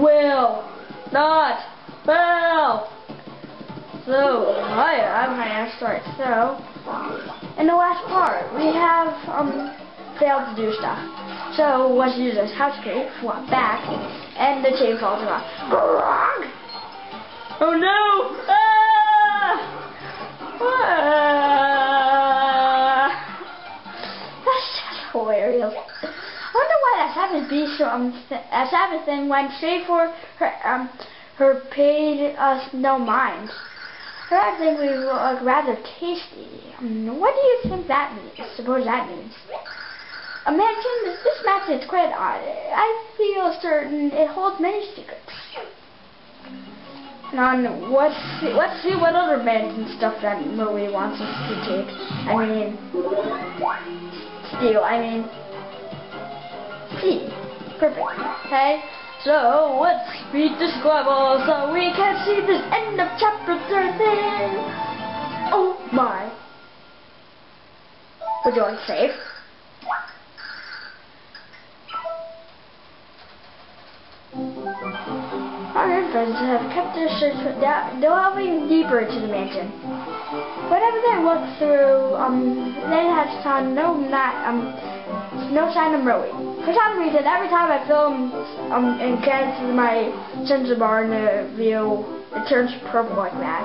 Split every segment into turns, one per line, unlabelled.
will not fail. So, hi, I'm gonna start. So, in the last part, we have um failed to do stuff. So, let's use this house crate, flop back, and the chain falls off. Oh no! Ah! Ah! That Savage Beast um thing went straight for her um her paid us no mind. I think we look rather tasty. Um, what do you think that means? Suppose that means. Imagine this, this match is quite odd. I feel certain it holds many secrets. On let's see, let's see what other mansion stuff that movie wants us to take. I mean, steal. I mean, Perfect. Okay. So let's beat the squabble so we can see this end of chapter 13. Oh my. Like to save? Our friends have kept their search delving deeper into the mansion. Whatever they looked through, um, they had found no not um, no sign of Rowie. For some reason, every time I film um get my sensor bar in the view, it turns purple like that.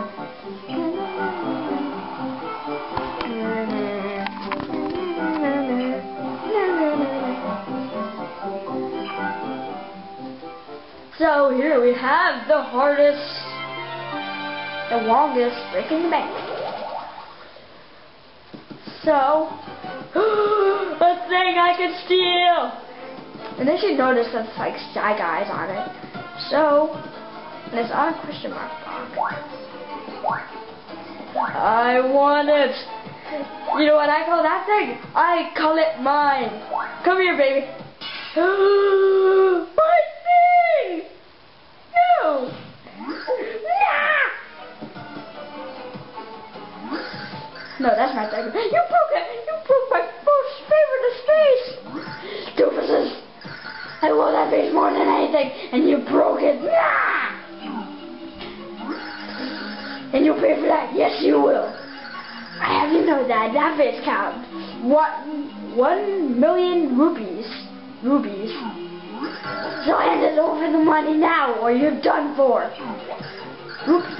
So here we have the hardest, the longest brick in the bank. So, a thing I can steal! And then you notice there's like shy guys on it. So, there's on a question mark box. I want it! You know what I call that thing? I call it mine! Come here, baby! My thing! No! Nah! No, that's my thing. You anything, and you broke it! And you'll pay for that. Yes, you will. I have you know that that face counts. One, one million rupees. Rubies. So hand us over the money now, or you're done for. Rubies?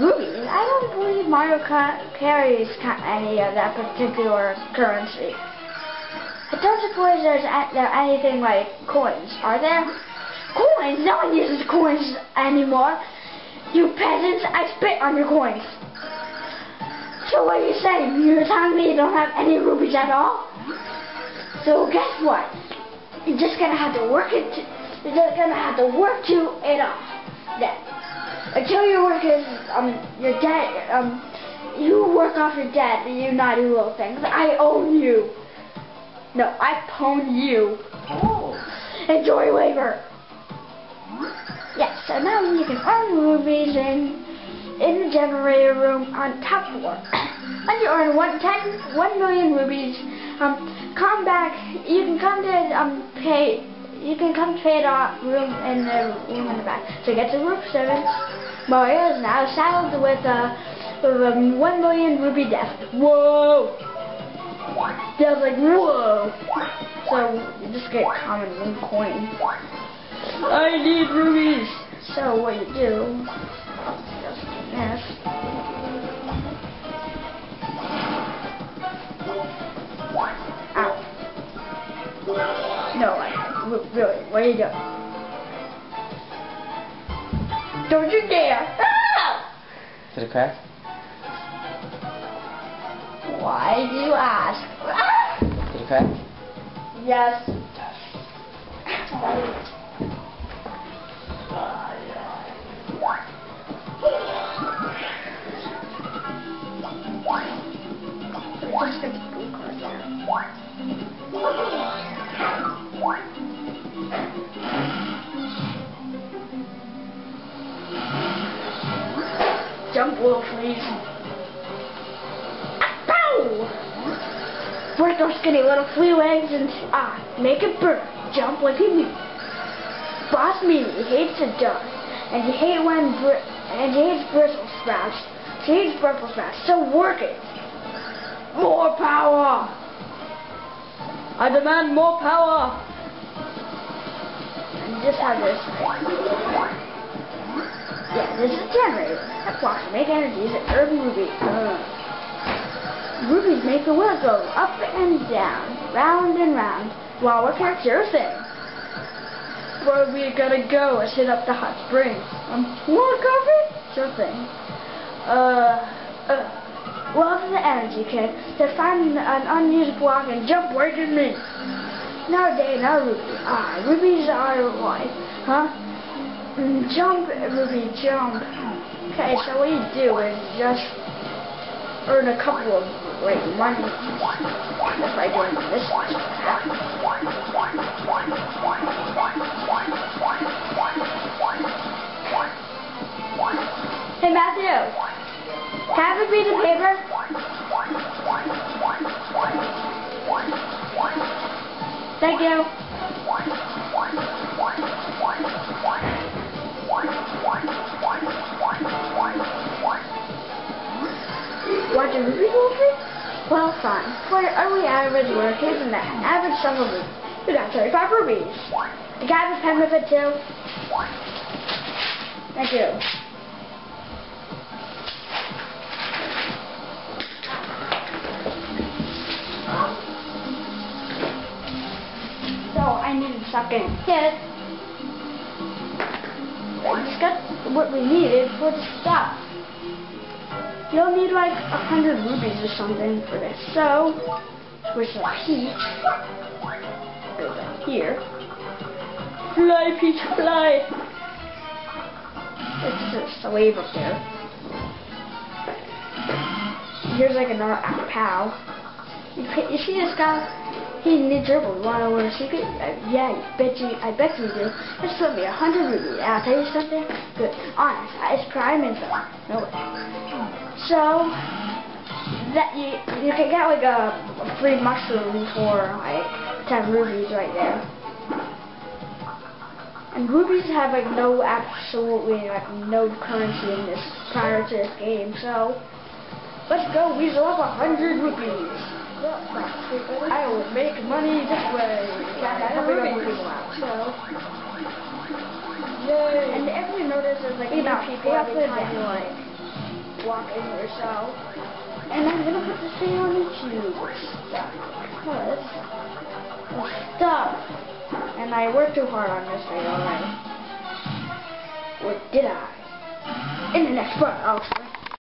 Rubies? I don't believe Mario carries any of that particular currency. I don't suppose there's there anything like coins, are there? Coins? No one uses coins anymore. You peasants, I spit on your coins. So what are you saying? You're telling me you don't have any rubies at all? So guess what? You're just gonna have to work it. To, you're just gonna have to work to it off. Then, until your work is um your debt um you work off your debt. You naughty little things. I own you. No, I pwn you.
Oh.
Enjoy labor. So now you can earn rubies in in the generator room on top floor. and you earn one ten one million rubies. Um, come back. You can come to um pay. You can come trade our room in the room in the back. So get to roof seven. Mario is now saddled with a with a one million rupee desk. Whoa! That's like whoa. So just get common one coin. I need rubies. So what you do? Just this. Ow. No, I really. What are you doing? Don't you dare! Ah!
Did it crack?
Why do you ask? Ah!
Did it crack?
Yes. Jump, Will, please. Pow! Break those skinny little flea legs and ah, make it burn. Jump like you need. Boss he hates the dust. And he hates when br and he hates Brussels sprouts. He hates Brussels sprouts. So work it. More power. I demand more power. And just have this. Yeah, this is a generator. That clock to make energy is an urban ruby. Uh. Rubies make the wheel go up and down, round and round. Wow, what kind of sure thing? Where we gotta go is hit up the hot springs. Um, want coffee? Sure thing. Uh, uh, love the energy kick to find an unused block and jump right in me. No day, no ruby. Ah, rubies are life, huh? Jump, Ruby, jump. Okay, so what you do is just earn a couple of like money by doing this. Hey Matthew, have a piece of paper? Thank you. Watch a movie movie? Well, fine. For your ugly average work, here's an average sum of rubies. You got 35 rubies. The guy with pen with it too. Thank you. So I need a second hit. I just got what we needed for the stuff. You'll need like a hundred rubies or something for this. So, switch to Peach. Go down here. Fly, Peach, fly! It's just a wave up there. Here's like another pow. You, you see this guy? He needs dribble. Want to learn a secret? Uh, yeah, I bet you. I bet you do. Just put me a hundred rubies. I'll tell you something. Good, honest. It's prime info. No way. So that you you can get like a, a free mushroom for like ten rubies right there. And rubies have like no absolutely like no currency in this prior to this game. So let's go. We up a hundred rupees. I will make money this way. Yeah, I out. So, yay! And if you notice, there's like new people every time you like walk in here. So, and I'm gonna put this thing on YouTube. Stuff. Cause stuff. And I worked too hard on this video already. Or did I? In the next part, I'll explain.